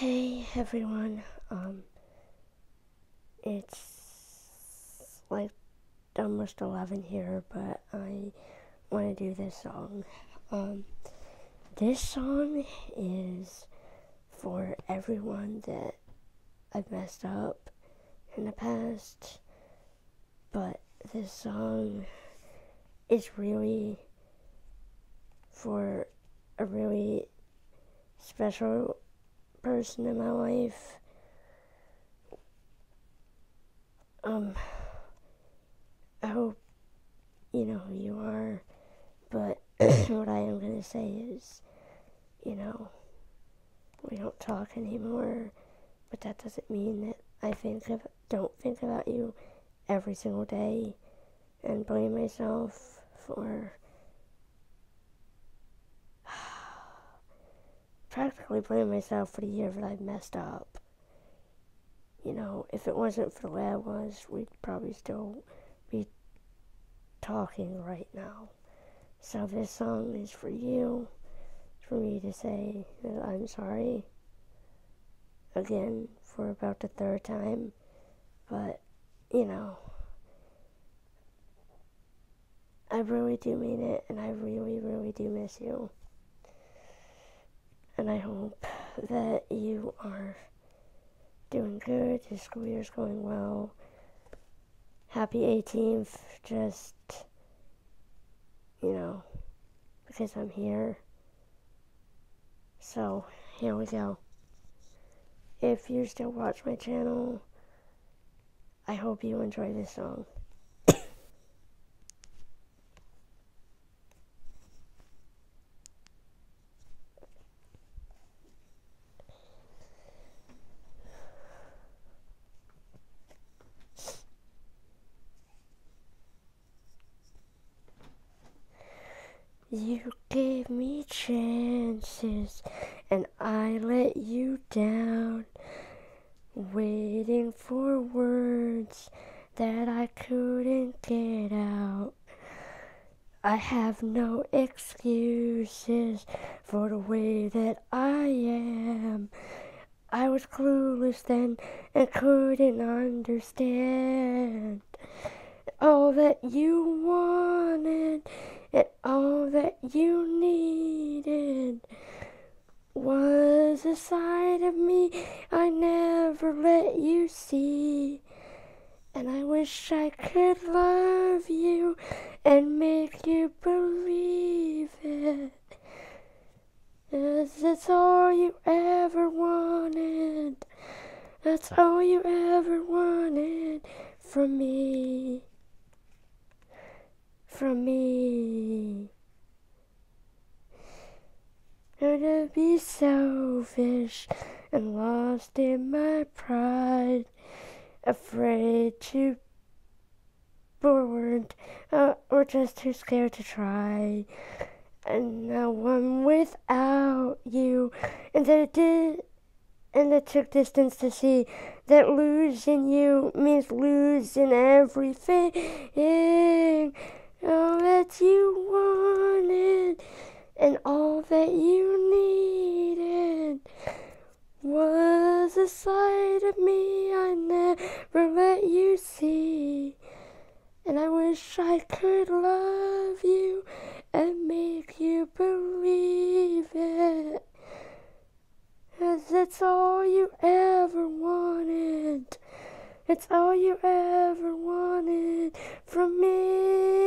Hey everyone, um, it's like almost 11 here, but I want to do this song. Um, this song is for everyone that I've messed up in the past, but this song is really for a really special person in my life. Um, I hope you know who you are, but what I am going to say is, you know, we don't talk anymore, but that doesn't mean that I think of, don't think about you every single day and blame myself for practically blame myself for the year that I've messed up. You know, if it wasn't for the way I was, we'd probably still be talking right now. So this song is for you, for me to say that I'm sorry again for about the third time. But, you know, I really do mean it, and I really, really do miss you and I hope that you are doing good. Your school year's going well. Happy 18th. Just, you know, because I'm here. So, here we go. If you still watch my channel, I hope you enjoy this song. You gave me chances and I let you down. Waiting for words that I couldn't get out. I have no excuses for the way that I am. I was clueless then and couldn't understand all that you wanted and all that you needed was a side of me I never let you see. And I wish I could love you and make you believe it. Cause it's all you ever wanted. That's all you ever wanted from me from me. Or to be selfish and lost in my pride, afraid to forward uh, or just too scared to try. And now I'm without you, and that it did, and it took distance to see that losing you means losing everything all that you wanted and all that you needed was a side of me I never let you see. And I wish I could love you and make you believe it. Cause it's all you ever wanted. It's all you ever wanted from me.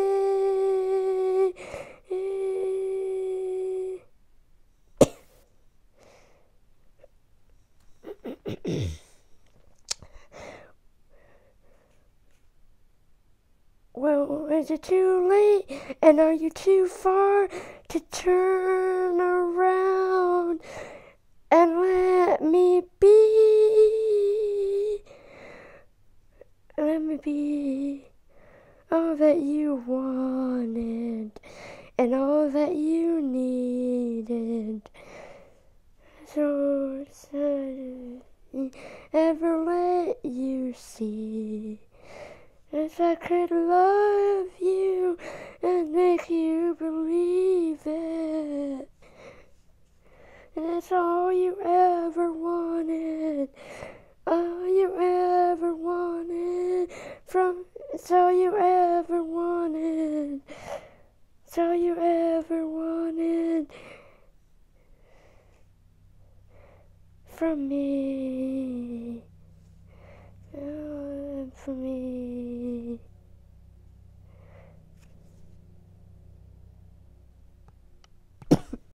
well, is it too late? And are you too far to turn around and let me be? Let me be all that you wanted and all that you needed. So ever let you see if I could love you and make you believe it. And It's all you ever wanted. All you ever wanted from it's all you ever wanted. It's all you ever wanted from me. Uh, from me.